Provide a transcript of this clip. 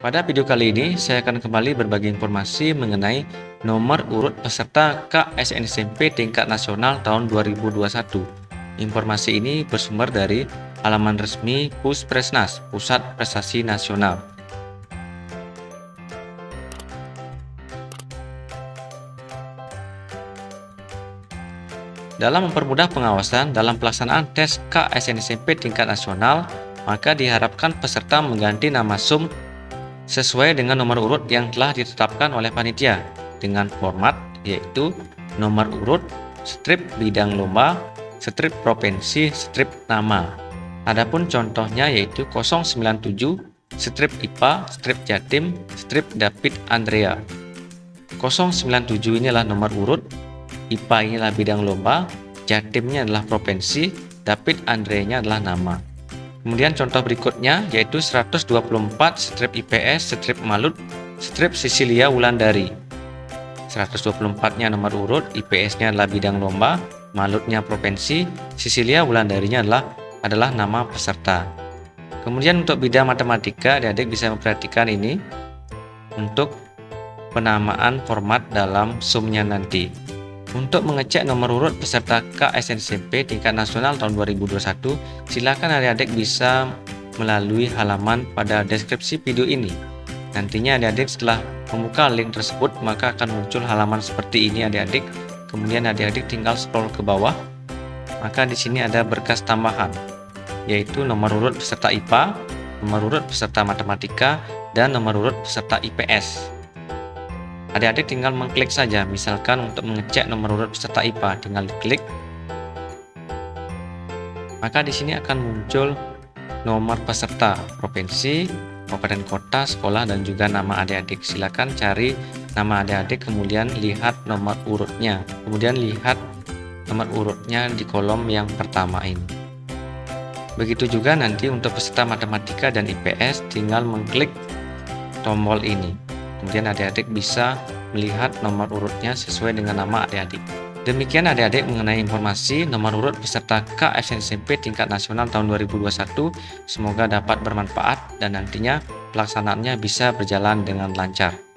Pada video kali ini, saya akan kembali berbagi informasi mengenai nomor urut peserta KSNSMP tingkat nasional tahun 2021. Informasi ini bersumber dari halaman resmi Puspresnas, Pusat Prestasi Nasional. Dalam mempermudah pengawasan dalam pelaksanaan tes KSNSMP tingkat nasional, maka diharapkan peserta mengganti nama SUM sesuai dengan nomor urut yang telah ditetapkan oleh panitia dengan format yaitu nomor urut, strip bidang lomba, strip provinsi, strip nama. Adapun contohnya yaitu 097 strip IPA, strip Jatim, strip David Andrea. 097 inilah nomor urut, IPA inilah bidang lomba, Jatimnya adalah provinsi, David Andrea adalah nama. Kemudian contoh berikutnya yaitu 124 strip IPS, strip Malut, strip Sisilia Wulandari. 124-nya nomor urut, IPS-nya adalah bidang lomba, Malutnya provinsi, Sisilia Wulandarinya adalah adalah nama peserta. Kemudian untuk bidang matematika, adik-adik bisa memperhatikan ini untuk penamaan format dalam sumnya nanti. Untuk mengecek nomor urut peserta KSNSMP tingkat nasional tahun 2021, silakan adik-adik bisa melalui halaman pada deskripsi video ini. Nantinya adik-adik setelah membuka link tersebut, maka akan muncul halaman seperti ini adik-adik. Kemudian adik-adik tinggal scroll ke bawah. Maka di sini ada berkas tambahan, yaitu nomor urut peserta IPA, nomor urut peserta matematika, dan nomor urut peserta IPS. Adik-adik tinggal mengklik saja, misalkan untuk mengecek nomor urut peserta IPA, tinggal klik. Maka di sini akan muncul nomor peserta provinsi, kabupaten kota, sekolah, dan juga nama adik-adik. Silakan cari nama adik-adik, kemudian lihat nomor urutnya. Kemudian lihat nomor urutnya di kolom yang pertama ini. Begitu juga nanti untuk peserta matematika dan IPS, tinggal mengklik tombol ini. Kemudian adik-adik bisa melihat nomor urutnya sesuai dengan nama adik-adik. Demikian adik-adik mengenai informasi nomor urut peserta KSNSMP tingkat nasional tahun 2021. Semoga dapat bermanfaat dan nantinya pelaksanaannya bisa berjalan dengan lancar.